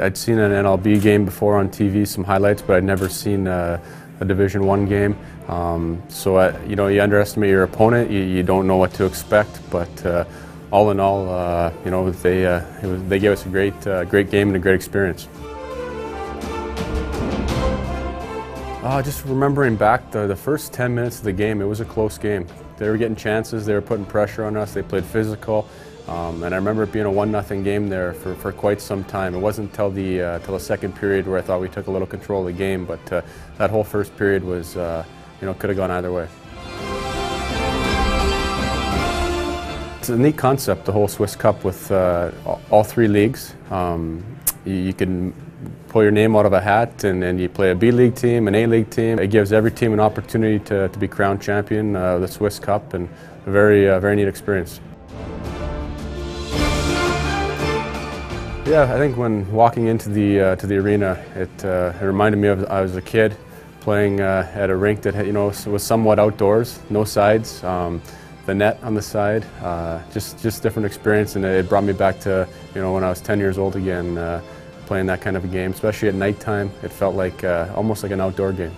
I'd seen an NLB game before on TV, some highlights, but I'd never seen a, a Division One game. Um, so I, you know, you underestimate your opponent. You, you don't know what to expect, but uh, all in all, uh, you know, they uh, was, they gave us a great uh, great game and a great experience. Uh, just remembering back the, the first 10 minutes of the game, it was a close game. They were getting chances, they were putting pressure on us, they played physical. Um, and I remember it being a one nothing game there for, for quite some time. It wasn't until the uh, the second period where I thought we took a little control of the game, but uh, that whole first period was, uh, you know, could have gone either way. It's a neat concept, the whole Swiss Cup with uh, all three leagues. Um, you, can pull your name out of a hat and, and you play a B League team, an A League team. It gives every team an opportunity to, to be crowned champion uh, of the Swiss Cup and a very, uh, very neat experience. Yeah, I think when walking into the uh, to the arena, it, uh, it reminded me of I was a kid playing uh, at a rink that you know was somewhat outdoors, no sides, um, the net on the side, uh, just just different experience, and it brought me back to you know when I was 10 years old again, uh, playing that kind of a game, especially at nighttime. It felt like uh, almost like an outdoor game.